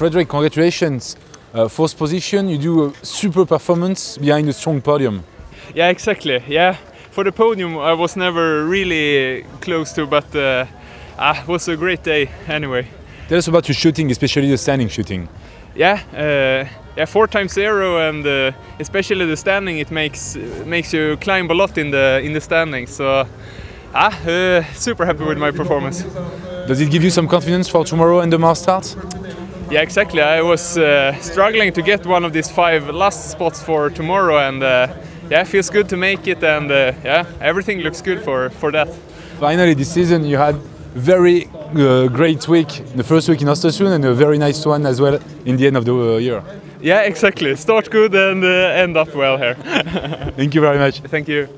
Fredrik, congratulations. Uh, fourth position, you do a super performance behind a strong podium. Yeah, exactly. Yeah, for the podium I was never really close to, but uh, ah, it was a great day anyway. Tell us about your shooting, especially the standing shooting. Yeah, uh, yeah, four times zero, and uh, especially the standing, it makes makes you climb a lot in the in the standing. So, ah, uh, super happy with my performance. Does it give you some confidence for tomorrow and the mass start? Yeah, exactly. I was uh, struggling to get one of these five last spots for tomorrow, and uh, yeah, it feels good to make it, and uh, yeah, everything looks good for for that. Finally, this season you had very uh, great week, the first week in Östersund, and a very nice one as well in the end of the uh, year. Yeah, exactly. Start good and uh, end up well here. Thank you very much. Thank you.